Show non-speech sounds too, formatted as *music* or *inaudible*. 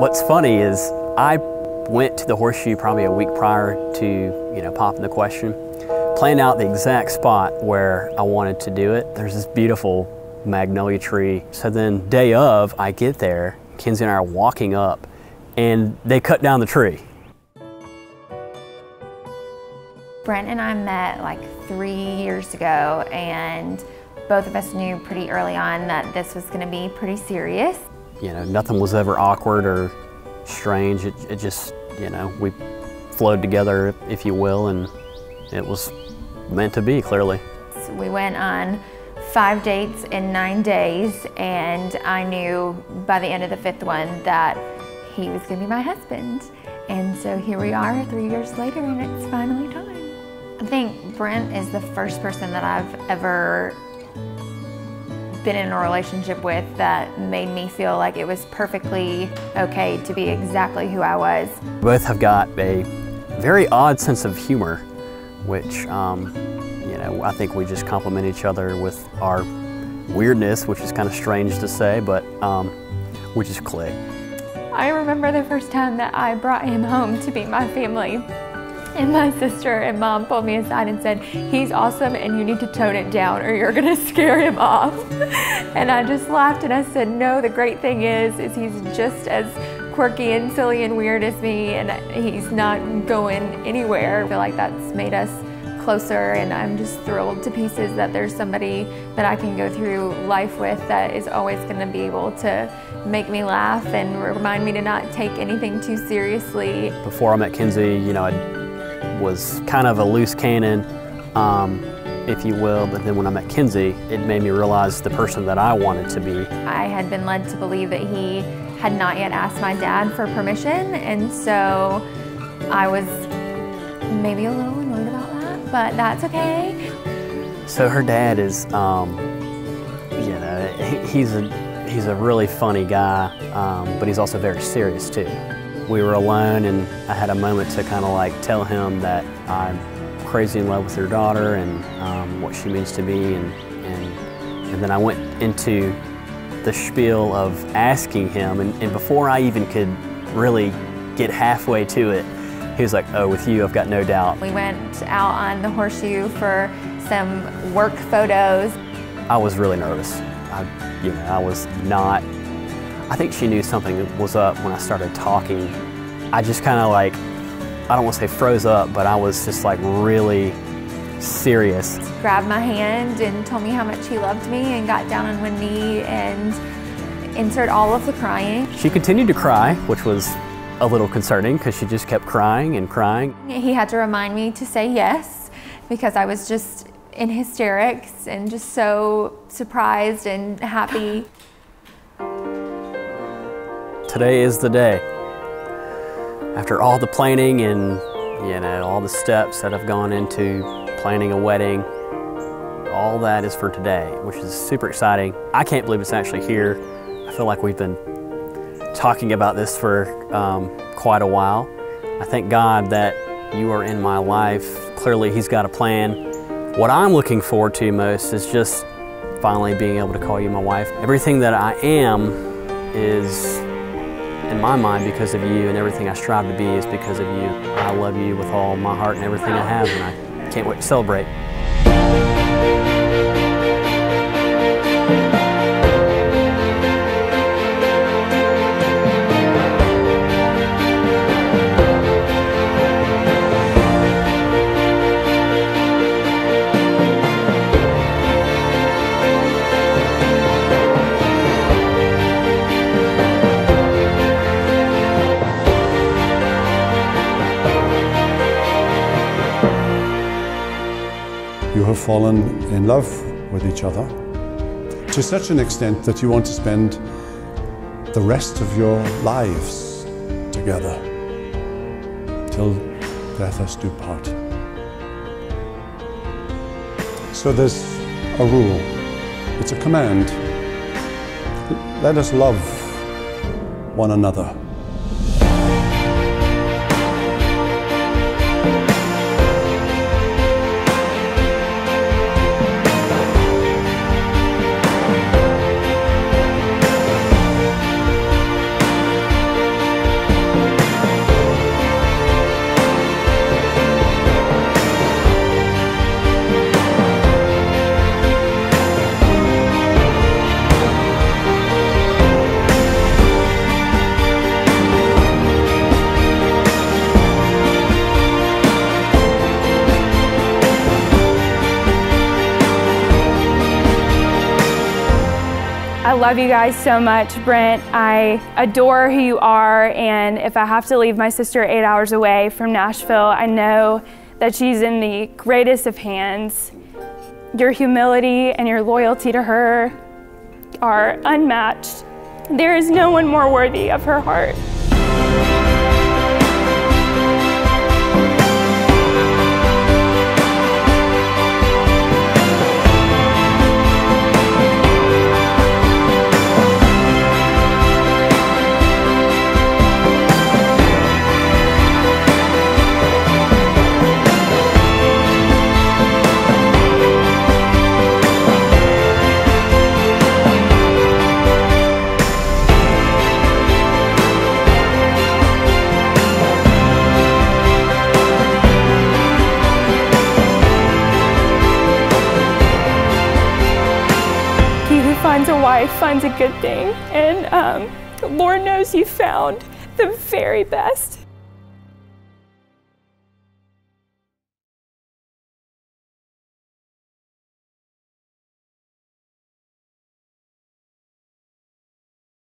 What's funny is I went to the horseshoe probably a week prior to, you know, popping the question, planned out the exact spot where I wanted to do it. There's this beautiful magnolia tree. So then day of, I get there, Kenzie and I are walking up and they cut down the tree. Brent and I met like three years ago and both of us knew pretty early on that this was gonna be pretty serious. You know, nothing was ever awkward or strange. It, it just, you know, we flowed together, if you will, and it was meant to be, clearly. So we went on five dates in nine days, and I knew by the end of the fifth one that he was going to be my husband. And so here we are three years later, and it's finally time. I think Brent is the first person that I've ever been in a relationship with that made me feel like it was perfectly okay to be exactly who I was. Both have got a very odd sense of humor, which, um, you know, I think we just complement each other with our weirdness, which is kind of strange to say, but um, we just click. I remember the first time that I brought him home to meet my family. And my sister and mom pulled me aside and said, he's awesome and you need to tone it down or you're gonna *laughs* scare him off. *laughs* and I just laughed and I said, no, the great thing is, is he's just as quirky and silly and weird as me and he's not going anywhere. I feel like that's made us closer and I'm just thrilled to pieces that there's somebody that I can go through life with that is always going to be able to make me laugh and remind me to not take anything too seriously. Before I met Kenzie, you know, I was kind of a loose cannon, um, if you will, but then when I met Kenzie, it made me realize the person that I wanted to be. I had been led to believe that he had not yet asked my dad for permission, and so I was maybe a little annoyed about that, but that's okay. So her dad is, um, you know, he's a he's a really funny guy, um, but he's also very serious too. We were alone and I had a moment to kind of like tell him that I'm crazy in love with your daughter and um, what she means to me and, and, and then I went into the spiel of asking him and, and before I even could really get halfway to it, he was like, oh, with you, I've got no doubt. We went out on the horseshoe for some work photos. I was really nervous. I, you know, I was not I think she knew something was up when I started talking. I just kind of like, I don't want to say froze up, but I was just like really serious. Grabbed my hand and told me how much he loved me and got down on one knee and insert all of the crying. She continued to cry, which was a little concerning because she just kept crying and crying. He had to remind me to say yes because I was just in hysterics and just so surprised and happy. *laughs* today is the day. After all the planning and you know all the steps that have gone into planning a wedding, all that is for today, which is super exciting. I can't believe it's actually here. I feel like we've been talking about this for um, quite a while. I thank God that you are in my life. Clearly, He's got a plan. What I'm looking forward to most is just finally being able to call you my wife. Everything that I am is in my mind because of you and everything I strive to be is because of you. I love you with all my heart and everything I have and I can't wait to celebrate. Have fallen in love with each other to such an extent that you want to spend the rest of your lives together till death us do part. So there's a rule, it's a command. Let us love one another. Love you guys so much, Brent. I adore who you are, and if I have to leave my sister eight hours away from Nashville, I know that she's in the greatest of hands. Your humility and your loyalty to her are unmatched. There is no one more worthy of her heart. Wife finds a good thing, and um, Lord knows you found the very best.